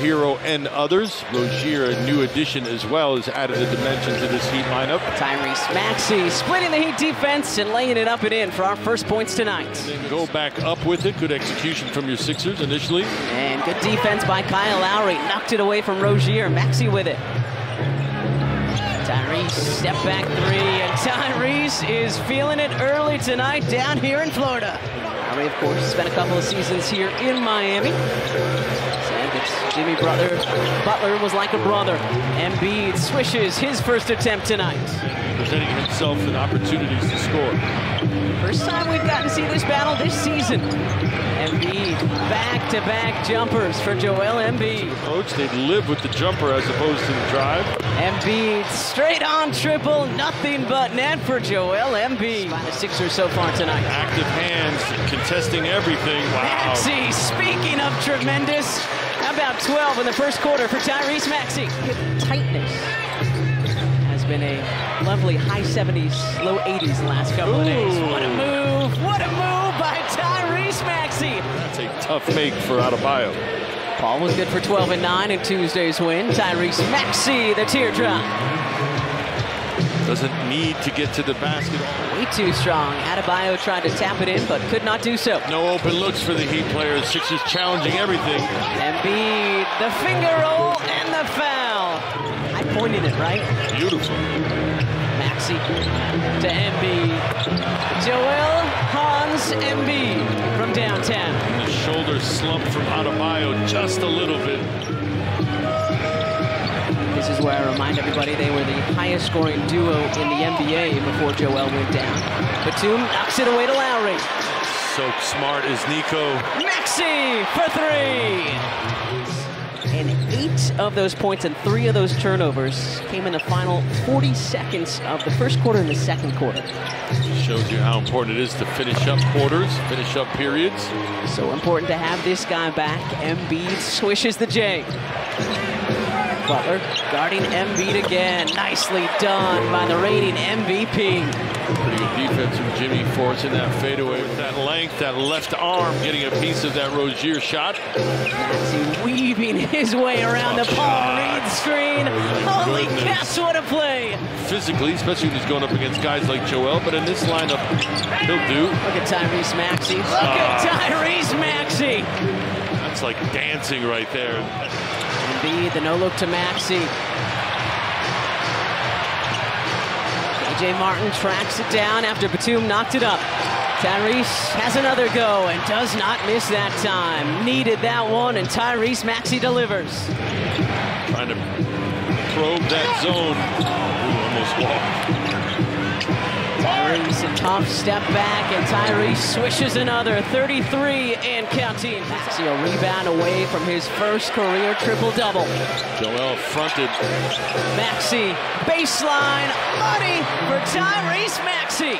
Herro and others. Rozier, a new addition as well, has added a dimension to this Heat lineup. Tyrese Maxey splitting the Heat defense and laying it up and in for our first points tonight. Go back up with it. Good execution from your Sixers initially. And good defense by Kyle Lowry. Knocked it away from Rozier. Maxey with it. Tyrese, step back three, and Tyrese is feeling it early tonight down here in Florida. Lowry, of course, spent a couple of seasons here in Miami. Jimmy Brother, Butler was like a brother. Embiid swishes his first attempt tonight. Presenting himself with opportunities to score. First time we've gotten to see this battle this season. Embiid, back-to-back jumpers for Joel Embiid. Coach, they'd live with the jumper as opposed to the drive. Embiid, straight on triple, nothing but net for Joel Embiid. By the Sixers so far tonight. Active hands, contesting everything. Wow. Maxey, speaking of tremendous, how about 12 in the first quarter for Tyrese Maxey? Tightness has been a lovely high 70s, low 80s the last couple of days. What a move, what a move by Tyrese Maxey. That's a tough make for Adebayo. Paul was good for 12 and 9 in Tuesday's win. Tyrese Maxey, the teardrop. Doesn't need to get to the basket. Way too strong. Adebayo tried to tap it in, but could not do so. No open looks for the Heat players. Sixers challenging everything. Embiid, the finger roll and the foul. I pointed it, right? Beautiful. Maxey to Embiid. Joel Hans Embiid from downtown. The shoulder slump from Adebayo just a little bit. This is where I remind everybody they were the highest scoring duo in the NBA before Joel went down. Batum knocks it away to Lowry. So smart is Nico. Maxey for three. And eight of those points and three of those turnovers came in the final 40 seconds of the first quarter and the second quarter. Shows you how important it is to finish up quarters, finish up periods. So important to have this guy back. Embiid swishes the J. Butler guarding Embiid again. Nicely done by the reigning MVP. Pretty good defense from Jimmy forcing that fadeaway with that length, that left arm getting a piece of that Rozier shot. Maxey weaving his way around the Paul Reed screen. Holy cats, what a play! Physically, especially when he's going up against guys like Joel, but in this lineup, he'll do. Look at Tyrese Maxey. Look at ah. Tyrese Maxey. That's like dancing right there. Embiid, the no look to Maxey. KJ Martin tracks it down after Batum knocked it up. Tyrese has another go and does not miss that time. Needed that one, and Tyrese Maxey delivers. Trying to probe that zone. Ooh, almost walked. Tyrese, a tough step back, and Tyrese swishes another 33 and counting. Maxey a rebound away from his first career triple-double. Joel fronted. Maxey, baseline, money for Tyrese Maxey.